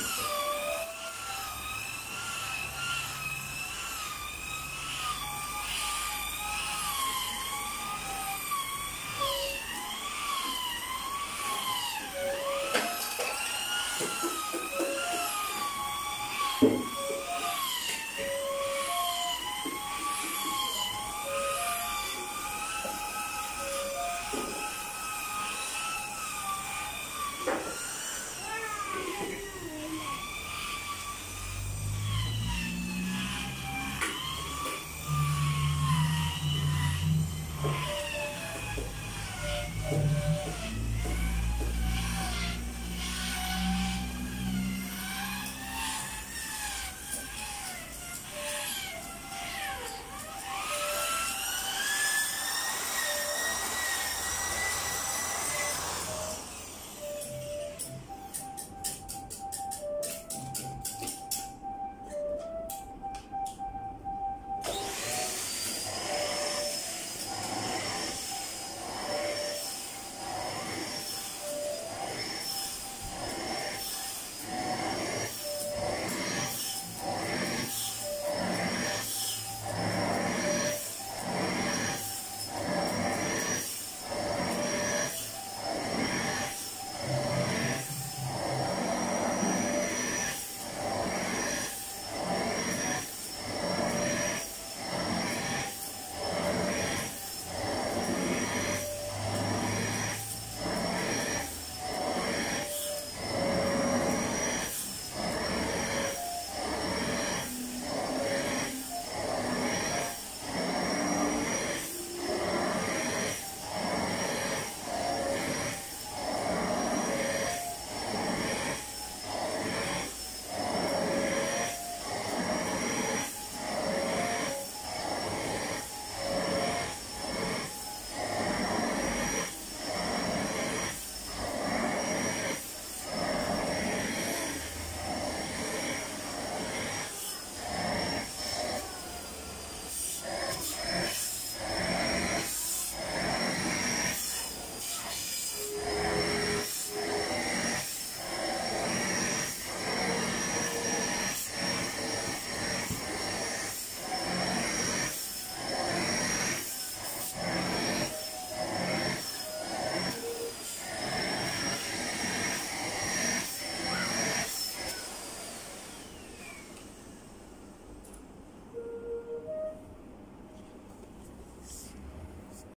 you